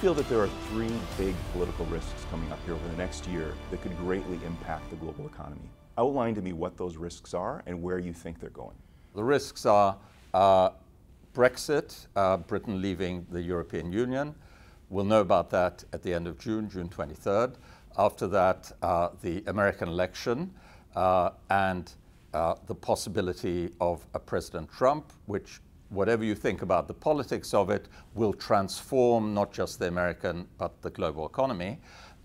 feel that there are three big political risks coming up here over the next year that could greatly impact the global economy. Outline to me what those risks are and where you think they're going. The risks are uh, Brexit, uh, Britain leaving the European Union. We'll know about that at the end of June, June 23rd. After that, uh, the American election uh, and uh, the possibility of a President Trump, which whatever you think about the politics of it, will transform not just the American but the global economy.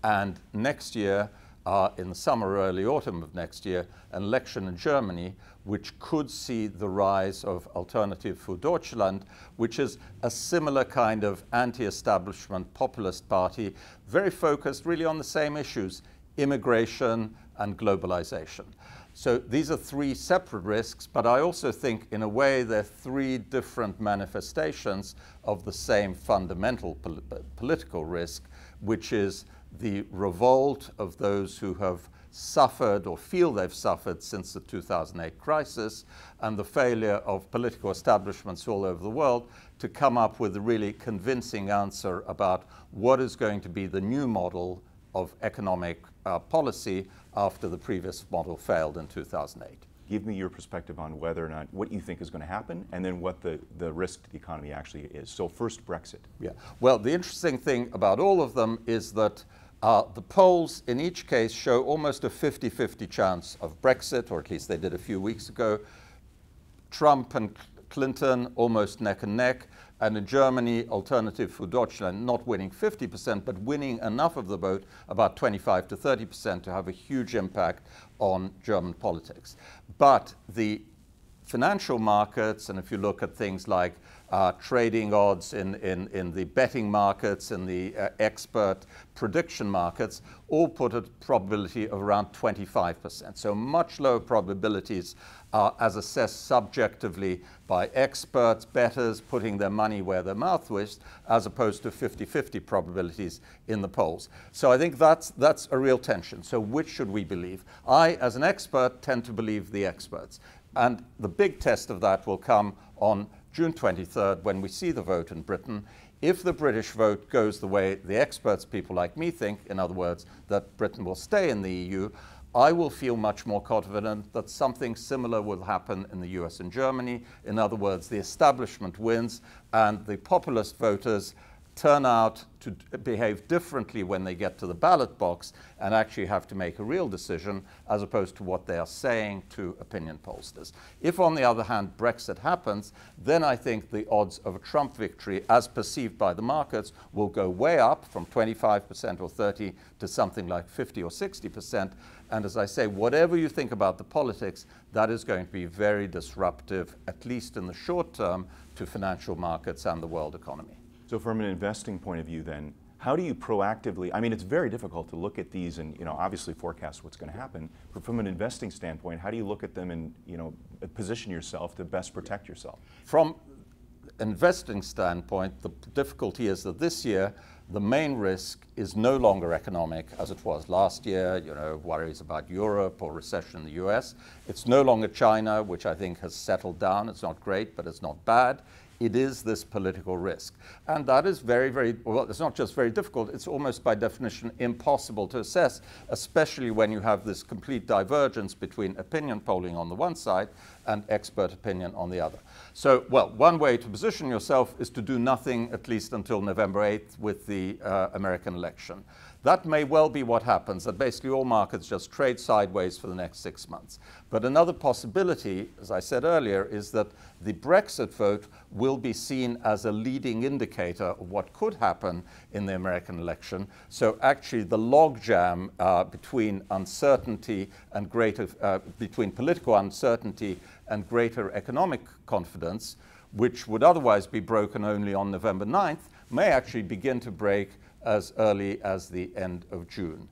And next year, uh, in the summer, early autumn of next year, an election in Germany, which could see the rise of Alternative für Deutschland, which is a similar kind of anti-establishment populist party, very focused really on the same issues, immigration and globalization. So these are three separate risks, but I also think in a way they're three different manifestations of the same fundamental pol political risk, which is the revolt of those who have suffered or feel they've suffered since the 2008 crisis and the failure of political establishments all over the world to come up with a really convincing answer about what is going to be the new model of economic uh, policy after the previous model failed in 2008. Give me your perspective on whether or not what you think is going to happen and then what the, the risk to the economy actually is. So first, Brexit. Yeah. Well, the interesting thing about all of them is that uh, the polls in each case show almost a 50-50 chance of Brexit, or at least they did a few weeks ago. Trump and Clinton almost neck and neck and in Germany, Alternative for Deutschland not winning 50%, but winning enough of the vote, about 25 to 30%, to have a huge impact on German politics. But the financial markets, and if you look at things like uh, trading odds in, in, in the betting markets, in the uh, expert prediction markets, all put a probability of around 25%. So much lower probabilities as assessed subjectively by experts, bettors, putting their money where their mouth wished, as opposed to 50-50 probabilities in the polls. So I think that's, that's a real tension. So which should we believe? I, as an expert, tend to believe the experts. And the big test of that will come on June 23rd when we see the vote in Britain. If the British vote goes the way the experts, people like me, think, in other words, that Britain will stay in the EU, I will feel much more confident that something similar will happen in the US and Germany. In other words, the establishment wins and the populist voters turn out to behave differently when they get to the ballot box and actually have to make a real decision as opposed to what they are saying to opinion pollsters. If, on the other hand, Brexit happens, then I think the odds of a Trump victory, as perceived by the markets, will go way up from 25% or 30 to something like 50 or 60%. And as I say, whatever you think about the politics, that is going to be very disruptive, at least in the short term, to financial markets and the world economy. So from an investing point of view then, how do you proactively, I mean, it's very difficult to look at these and, you know, obviously forecast what's going to happen, but from an investing standpoint, how do you look at them and, you know, position yourself to best protect yourself? From an investing standpoint, the difficulty is that this year, the main risk is no longer economic as it was last year, you know, worries about Europe or recession in the US. It's no longer China, which I think has settled down. It's not great, but it's not bad it is this political risk. And that is very, very, well, it's not just very difficult, it's almost by definition impossible to assess, especially when you have this complete divergence between opinion polling on the one side and expert opinion on the other. So, well, one way to position yourself is to do nothing at least until November 8th with the uh, American election. That may well be what happens, that basically all markets just trade sideways for the next six months. But another possibility, as I said earlier, is that the Brexit vote will be seen as a leading indicator of what could happen in the American election. So actually the logjam uh, between uncertainty and greater, uh, between political uncertainty and greater economic confidence, which would otherwise be broken only on November 9th, may actually begin to break as early as the end of June.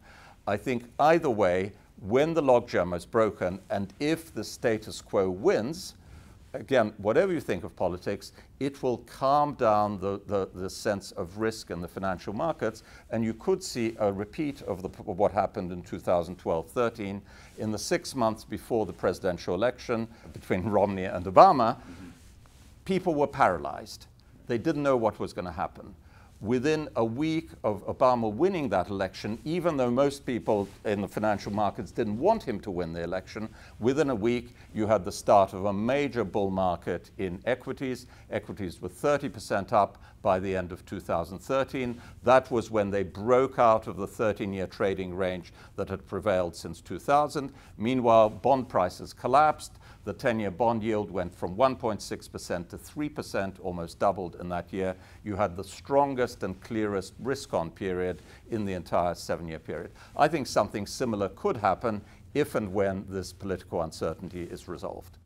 I think either way, when the logjam is broken and if the status quo wins, again, whatever you think of politics, it will calm down the, the, the, sense of risk in the financial markets, and you could see a repeat of, the, of what happened in 2012-13. In the six months before the presidential election between Romney and Obama, people were paralyzed. They didn't know what was going to happen within a week of Obama winning that election, even though most people in the financial markets didn't want him to win the election, within a week you had the start of a major bull market in equities. Equities were 30% up by the end of 2013. That was when they broke out of the 13 year trading range that had prevailed since 2000. Meanwhile, bond prices collapsed. The 10 year bond yield went from 1.6% to 3%, almost doubled in that year. You had the strongest and clearest risk on period in the entire seven year period. I think something similar could happen if and when this political uncertainty is resolved.